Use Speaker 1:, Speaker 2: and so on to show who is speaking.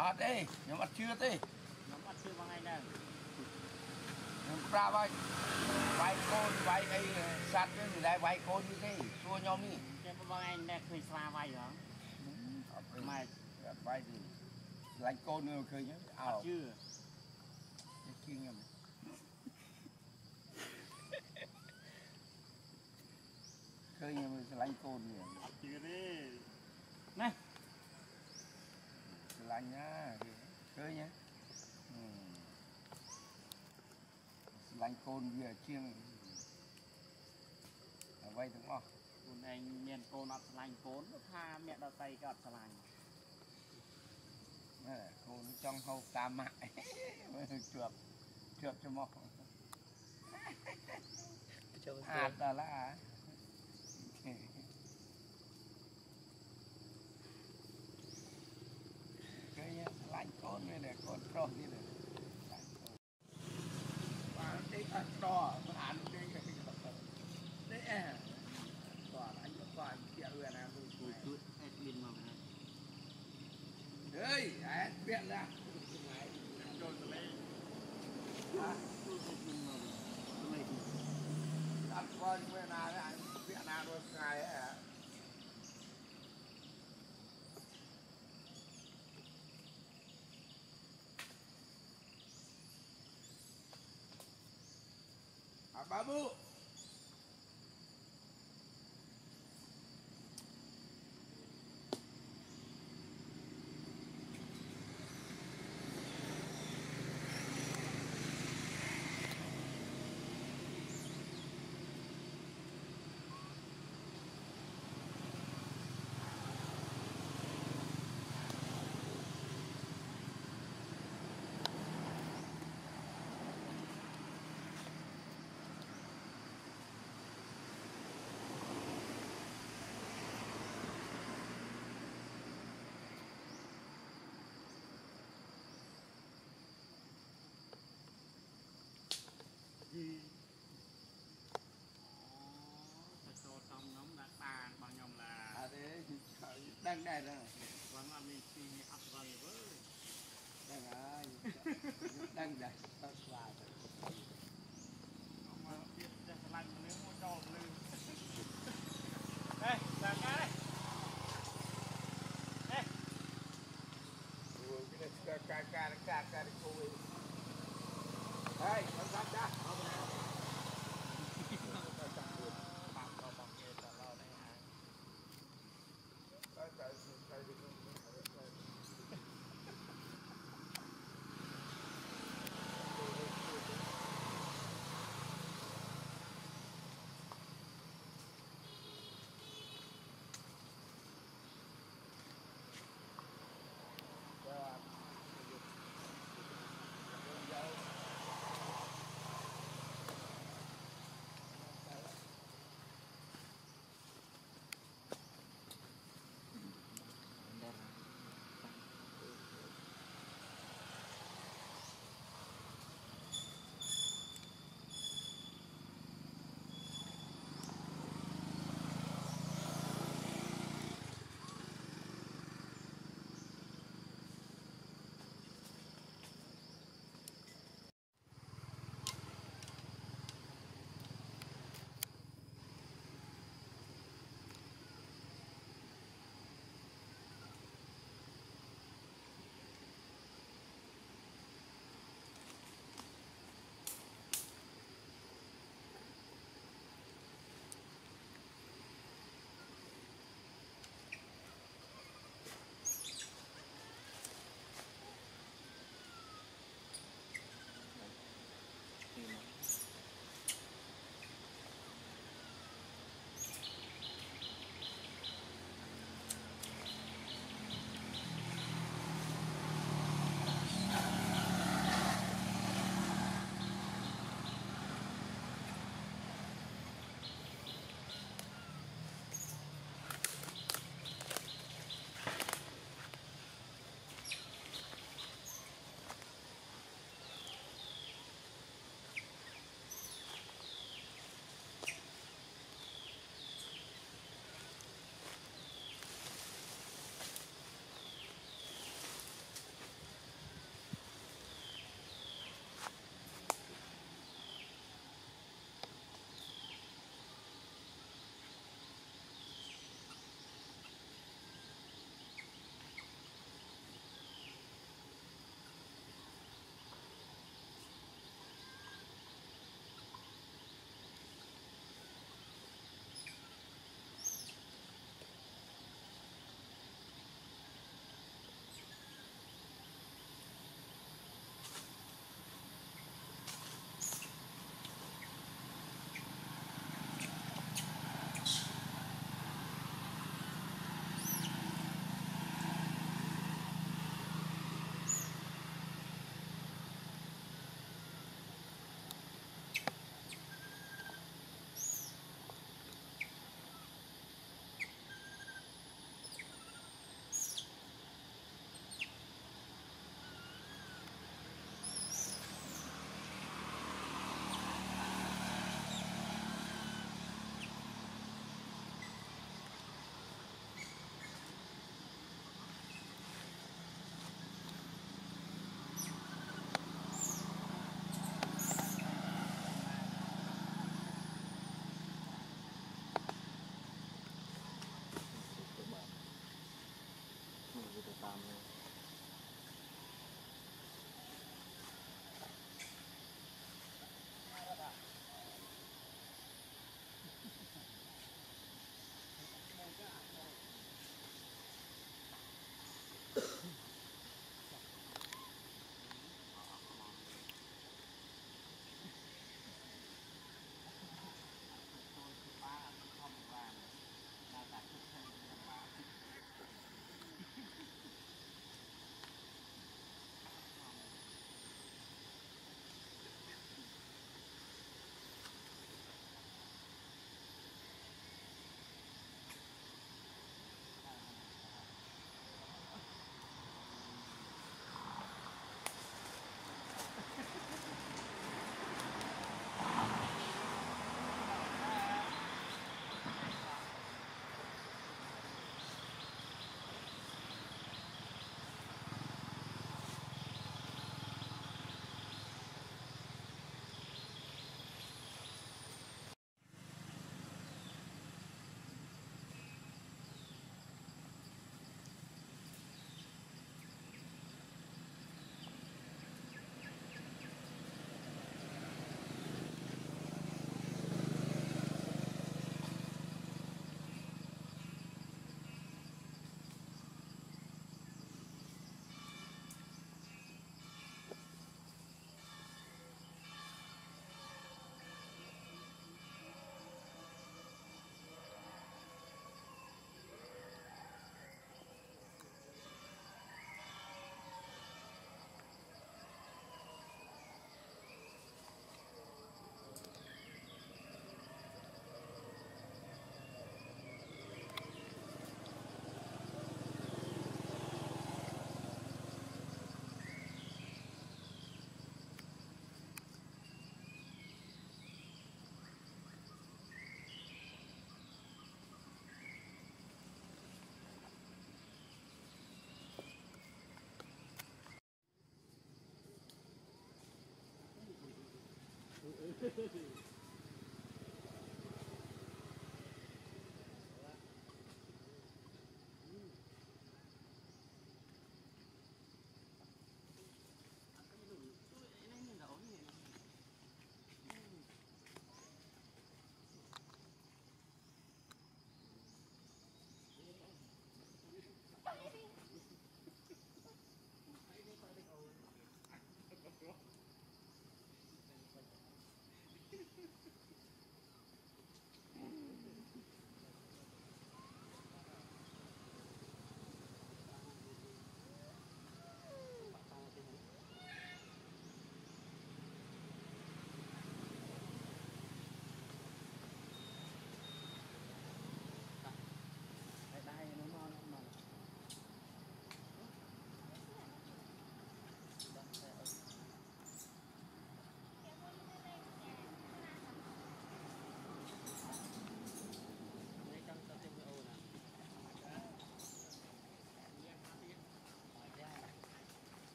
Speaker 1: អត់ទេខ្ញុំអត់ជឿទេ
Speaker 2: ខ្ញុំអត់ជឿបងឯងដែរ
Speaker 1: ខ្ញុំប្រាប់ហើយវាយកូនវាយអីសัตว์នេះមិនដែលវាយកូននេះទេសួរខ្ញុំនេះ
Speaker 2: ចាំបងឯងដែរឃើញស្លាវាយហ៎
Speaker 1: អត់ព្រម
Speaker 2: ម៉ែ
Speaker 1: អត់វាយទេខ្លាញ់កូននឹងឃើញអោ
Speaker 2: អត់ជឿ
Speaker 1: ជាជាងខ្ញុំឃើញខ្ញុំខ្លាញ់កូននេះ
Speaker 2: អត់ជឿទេ
Speaker 1: ខ្លាញ់ណាឃើញហ៎ខ្លាញ់កូនវាជាងអ្វីទាំងអស់
Speaker 2: ខ្លួនឯងមានកូនអត់ឆ្លាញ់កូនថាអ្នកដតីក៏អត់ឆ្លាញ់
Speaker 1: ណែកូនចង់ហូបតាមម៉ាក់មើលជាប់ជាប់ច្រមុះ
Speaker 3: ចូល
Speaker 1: អាតដល់ឡា
Speaker 2: con này này con tròn như
Speaker 1: này và cái ăn to mà ăn cái cái cái tập tập đấy à toàn anh có toàn kia rồi nè tôi tôi tôi admin mà mình ơi anh biết
Speaker 2: là rồi tôi lấy à tôi admin mà tôi lấy ăn qua quê nào đấy
Speaker 1: anh Babu. đang đây
Speaker 2: đó, còn mà mình phi ni áp vào rồi.
Speaker 1: Đang ai đang đây tao xóa rồi.
Speaker 2: Mà biết ra lạnh nếu mà đỏ lên đây là cái đây đây cái này
Speaker 1: cái cái cái cái cái cái cái cái cái cái cái cái cái